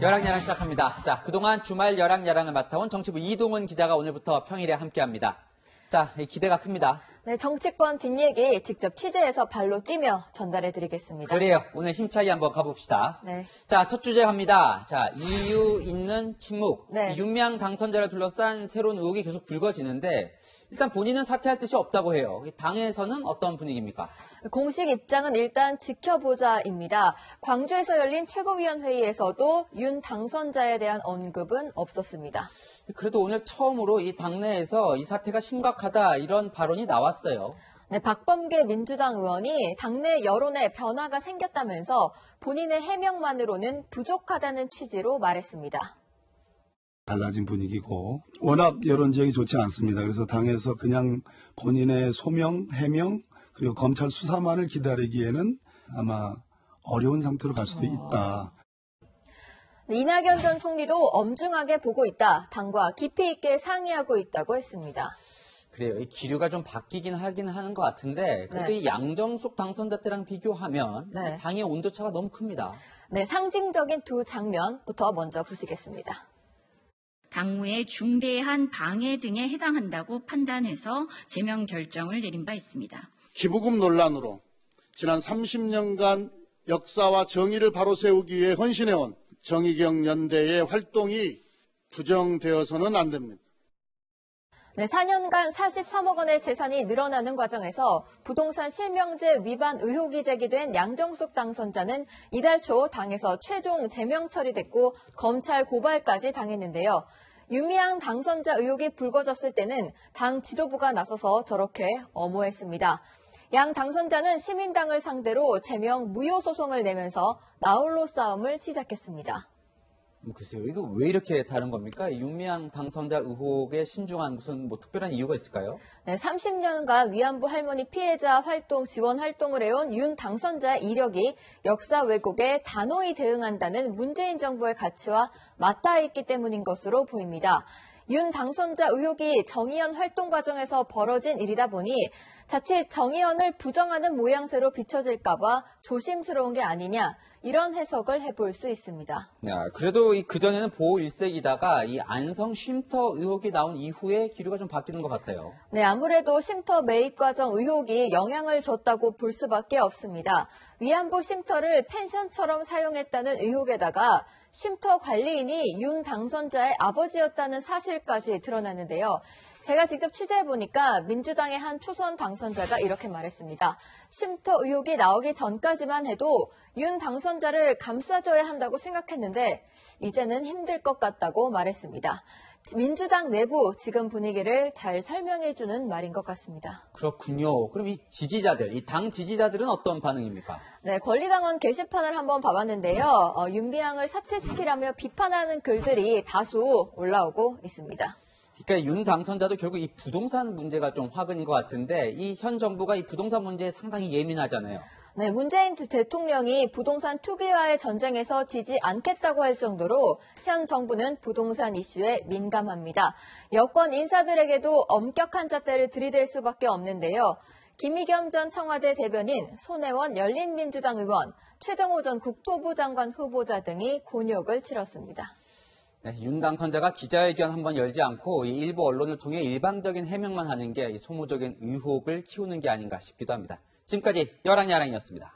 열랑야랑 시작합니다. 자, 그동안 주말 열랑야랑을 맡아온 정치부 이동은 기자가 오늘부터 평일에 함께합니다. 자, 이 기대가 큽니다. 네, 정치권 뒷얘기 직접 취재해서 발로 뛰며 전달해 드리겠습니다. 그래요. 오늘 힘차게 한번 가봅시다. 네. 자, 첫 주제 갑니다. 자, 이유 있는 침묵. 네. 이 윤미향 당선자를 둘러싼 새로운 의혹이 계속 불거지는데 일단 본인은 사퇴할 뜻이 없다고 해요. 이 당에서는 어떤 분위기입니까? 공식 입장은 일단 지켜보자입니다. 광주에서 열린 최고위원회의에서도 윤 당선자에 대한 언급은 없었습니다. 그래도 오늘 처음으로 이 당내에서 이 사태가 심각하다 이런 발언이 나왔 어요. 네, 박범계 민주당 의원이 당내 여론에 변화가 생겼다면서 본인의 해명만으로는 부족하다는 취지로 말했습니다. 달라진 분위기고 워낙 여론 지형이 좋지 않습니다. 그래서 당에서 그냥 본인의 소명, 해명 그리고 검찰 수사만을 기다리기에는 아마 어려운 상태로 갈 수도 있다. 네, 이낙연 전 총리도 엄중하게 보고 있다. 당과 깊이 있게 상의하고 있다고 했습니다. 그래요. 이 기류가 좀 바뀌긴 하긴 하는 것 같은데 그래도 네. 이 양정숙 당선자 때랑 비교하면 네. 당의 온도차가 너무 큽니다. 네, 상징적인 두 장면부터 먼저 보시겠습니다. 당무의 중대한 방해 등에 해당한다고 판단해서 제명 결정을 내린 바 있습니다. 기부금 논란으로 지난 30년간 역사와 정의를 바로 세우기 위해 헌신해온 정의경 연대의 활동이 부정되어서는 안 됩니다. 네, 4년간 43억 원의 재산이 늘어나는 과정에서 부동산 실명제 위반 의혹이 제기된 양정숙 당선자는 이달 초 당에서 최종 제명 처리됐고 검찰 고발까지 당했는데요. 윤미향 당선자 의혹이 불거졌을 때는 당 지도부가 나서서 저렇게 엄호했습니다. 양 당선자는 시민당을 상대로 제명 무효 소송을 내면서 나홀로 싸움을 시작했습니다. 음, 글쎄요. 이거 왜 이렇게 다른 겁니까? 이 윤미향 당선자 의혹에 신중한 무슨 뭐 특별한 이유가 있을까요? 네, 30년간 위안부 할머니 피해자 활동 지원 활동을 해온 윤 당선자의 이력이 역사 왜곡에 단호히 대응한다는 문재인 정부의 가치와 맞닿아 있기 때문인 것으로 보입니다. 윤 당선자 의혹이 정의연 활동 과정에서 벌어진 일이다 보니 자칫 정의연을 부정하는 모양새로 비춰질까봐 조심스러운 게 아니냐 이런 해석을 해볼 수 있습니다. 야, 그래도 이 그전에는 보호 일색이다가 이 안성 쉼터 의혹이 나온 이후에 기류가 좀 바뀌는 것 같아요. 네, 아무래도 쉼터 매입 과정 의혹이 영향을 줬다고 볼 수밖에 없습니다. 위안부 쉼터를 펜션처럼 사용했다는 의혹에다가 쉼터 관리인이 윤 당선자의 아버지였다는 사실까지 드러났는데요. 제가 직접 취재해 보니까 민주당의 한 초선 당 선자가 이렇게 말했습니다. 쉼터 의혹이 나오기 전까지만 해도 윤 당선자를 감싸줘야 한다고 생각했는데 이제는 힘들 것 같다고 말했습니다. 민주당 내부 지금 분위기를 잘 설명해주는 말인 것 같습니다. 그렇군요. 그럼 이 지지자들, 이 당 지지자들은 어떤 반응입니까? 네, 권리당원 게시판을 한번 봐봤는데요. 어, 윤비양을 사퇴시키라며 비판하는 글들이 다수 올라오고 있습니다. 그러니까 윤 당선자도 결국 이 부동산 문제가 좀 화근인 것 같은데 이 현 정부가 이 부동산 문제에 상당히 예민하잖아요. 네, 문재인 대통령이 부동산 투기와의 전쟁에서 지지 않겠다고 할 정도로 현 정부는 부동산 이슈에 민감합니다. 여권 인사들에게도 엄격한 잣대를 들이댈 수밖에 없는데요. 김의겸 전 청와대 대변인, 손혜원 열린민주당 의원, 최정호 전 국토부 장관 후보자 등이 곤욕을 치렀습니다. 네, 윤 당선자가 기자회견 한번 열지 않고 이 일부 언론을 통해 일방적인 해명만 하는 게이 소모적인 의혹을 키우는 게 아닌가 싶기도 합니다. 지금까지 열한야랑이었습니다.